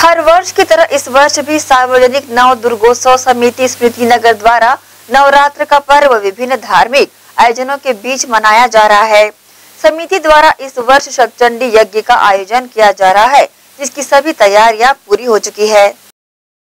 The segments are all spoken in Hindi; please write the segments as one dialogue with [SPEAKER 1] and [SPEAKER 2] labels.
[SPEAKER 1] हर वर्ष की तरह इस वर्ष भी सार्वजनिक नव दुर्गोत्सव समिति स्मृति नगर द्वारा नवरात्र का पर्व विभिन्न धार्मिक आयोजनों के बीच मनाया जा रहा है। समिति द्वारा इस वर्ष सतचंडी यज्ञ का आयोजन किया जा रहा है, जिसकी सभी तैयारियाँ पूरी हो चुकी है।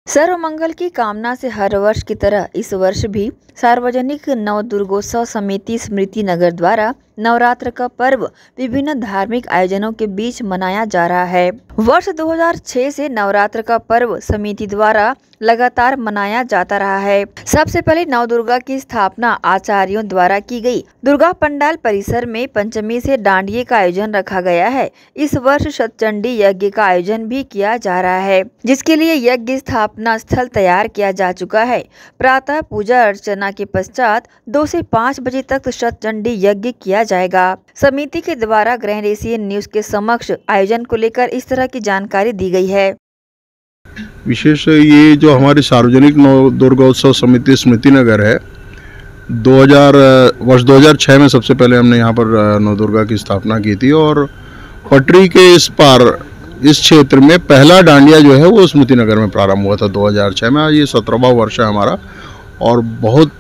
[SPEAKER 1] सर्व मंगल की कामना से हर वर्ष की तरह इस वर्ष भी सार्वजनिक नव दुर्गोत्सव समिति स्मृति नगर द्वारा नवरात्र का पर्व विभिन्न धार्मिक आयोजनों के बीच मनाया जा रहा है। वर्ष 2006 से नवरात्र का पर्व समिति द्वारा लगातार मनाया जाता रहा है। सबसे पहले नव दुर्गा की स्थापना आचार्यों द्वारा की गई। दुर्गा पंडाल परिसर में पंचमी से डांडिये का आयोजन रखा गया है। इस वर्ष सतचंडी यज्ञ का आयोजन भी किया जा रहा है, जिसके लिए यज्ञ स्थापना स्थल तैयार किया जा चुका है। प्रातः पूजा अर्चना के पश्चात दो से पाँच बजे तक सतचंडी यज्ञ किया जाएगा। समिति के द्वारा ग्रहण एशियन न्यूज़ के समक्ष आयोजन को लेकर इस तरह की जानकारी दी गई है।
[SPEAKER 2] विशेष ये जो हमारी सार्वजनिक दुर्गोत्सव समिति स्मृति नगर है 2000 वर्ष 2006 में सबसे पहले हमने यहाँ पर नव दुर्गा की स्थापना की थी और पटरी के इस पार, इस क्षेत्र में पहला डांडिया जो है वो स्मृति नगर में प्रारंभ हुआ था 2006 में। आज ये सत्रहवा वर्ष है हमारा और बहुत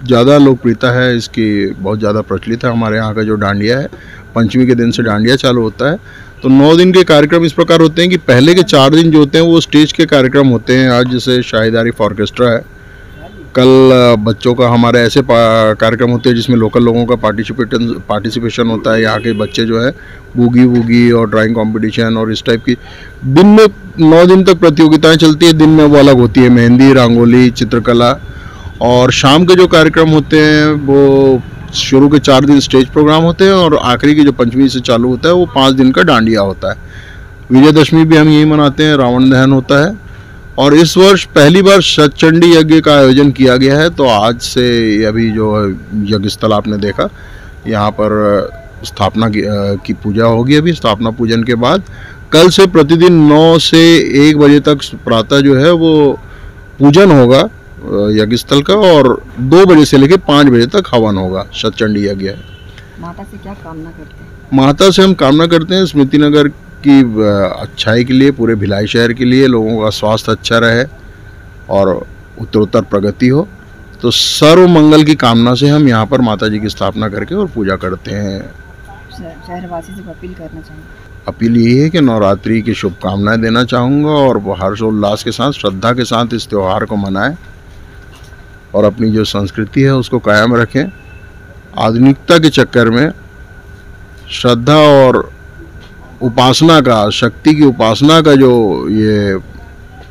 [SPEAKER 2] ज़्यादा लोकप्रियता है, इसकी बहुत ज़्यादा प्रचलित है हमारे यहाँ का जो डांडिया है, पंचमी के दिन से डांडिया चालू होता है। तो नौ दिन के कार्यक्रम इस प्रकार होते हैं कि पहले के चार दिन जो होते हैं, वो स्टेज के कार्यक्रम होते हैं। आज जैसे शाहीदारी ऑर्केस्ट्रा है, कल बच्चों का हमारे ऐसे कार्यक्रम होते हैं जिसमें लोकल लोगों का पार्टिसिपेशन पार्टिसिपेशन होता है। यहाँ के बच्चे जो है, बूगी वूगी और ड्राइंग कंपटीशन और इस टाइप की, दिन में नौ दिन तक प्रतियोगिताएँ चलती है। दिन में वो अलग होती है, मेहंदी, रंगोली, चित्रकला और शाम के जो कार्यक्रम होते हैं वो शुरू के चार दिन स्टेज प्रोग्राम होते हैं और आखिरी की जो पंचमी से चालू होता है वो पाँच दिन का डांडिया होता है। विजयदशमी भी हम यही मनाते हैं रावण दहन होता है। और इस वर्ष पहली बार सचंडी यज्ञ का आयोजन किया गया है तो आज से अभी जो यज्ञ स्थल आपने देखा यहाँ पर स्थापना की, की पूजा होगी अभी स्थापना पूजन के बाद। कल से प्रतिदिन नौ से एक बजे तक प्रातः जो है वो पूजन होगा। यज्ञ स्थल का और दो बजे से लेकर पाँच बजे तक हवन होगा सतचंडी यज्ञ है।
[SPEAKER 1] माता से क्या कामना करते हैं?
[SPEAKER 2] माता से हम कामना करते हैं स्मृति नगर की अच्छाई के लिए पूरे भिलाई शहर के लिए लोगों का स्वास्थ्य अच्छा रहे और उत्तरोत्तर प्रगति हो। तो सर्व मंगल की कामना से हम यहाँ पर माता जी की स्थापना करके और पूजा करते हैं।
[SPEAKER 1] शहरवासी से अपील करना चाहेंगे।
[SPEAKER 2] अपील यही है कि नवरात्रि की शुभकामनाएँ देना चाहूँगा और हर्षोल्लास के साथ श्रद्धा के साथ इस त्यौहार को मनाएँ। और अपनी जो संस्कृति है उसको कायम रखें। आधुनिकता के चक्कर में श्रद्धा और उपासना का, शक्ति की उपासना का जो ये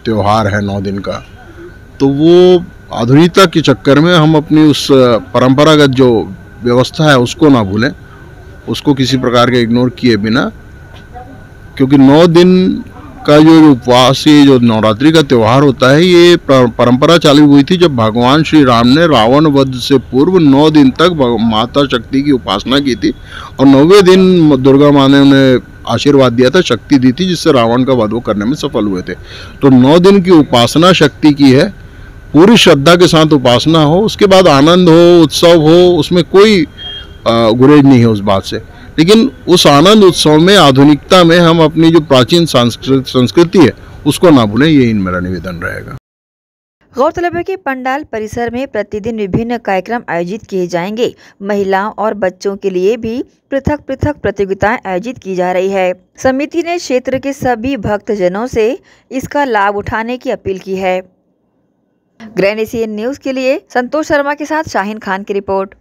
[SPEAKER 2] त्यौहार है नौ दिन का तो वो आधुनिकता के चक्कर में हम अपनी उस परंपरागत जो व्यवस्था है उसको ना भूलें। उसको किसी प्रकार के इग्नोर किए बिना, क्योंकि नौ दिन का जो उपवास ये जो नवरात्रि का त्यौहार होता है, ये परंपरा चालू हुई थी जब भगवान श्री राम ने रावण वध से पूर्व नौ दिन तक माता शक्ति की उपासना की थी और नौवे दिन दुर्गा माँ ने उन्हें आशीर्वाद दिया था, शक्ति दी थी, जिससे रावण का वध करने में सफल हुए थे। तो नौ दिन की उपासना शक्ति की है, पूरी श्रद्धा के साथ उपासना हो, उसके बाद आनंद हो, उत्सव हो, उसमें कोई गुरेज नहीं है उस बात से। लेकिन उस आनंद उत्सव में, आधुनिकता में हम अपनी जो प्राचीन संस्कृति है, उसको ना भूलें, ये इन मेरा निवेदन रहेगा।
[SPEAKER 1] गौरतलब है कि पंडाल परिसर में प्रतिदिन विभिन्न कार्यक्रम आयोजित किए जाएँगे। महिलाओं और बच्चों के लिए भी पृथक पृथक प्रतियोगिताएँ आयोजित की जा रही है। समिति ने क्षेत्र के सभी भक्तजनों से इसका लाभ उठाने की अपील की है। ग्रैंड एशियन न्यूज़ के लिए संतोष शर्मा के साथ शाहिन खान की रिपोर्ट।